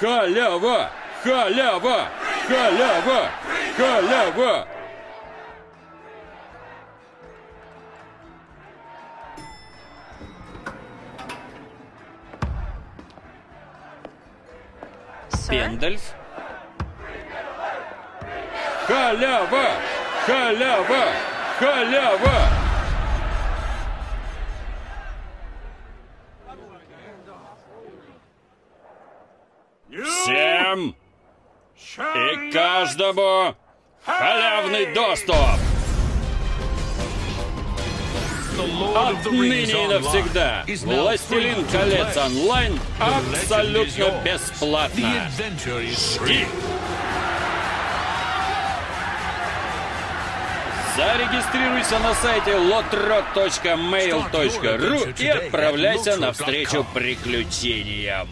Халява! Халява! Халява! Халява! Пендальф? Халява! Халява! Халява! Всем и каждому халявный доступ! Отныне и навсегда «Властелин колец онлайн» абсолютно бесплатно. Жди! Зарегистрируйся на сайте lotrot.mail.ru и отправляйся навстречу приключениям.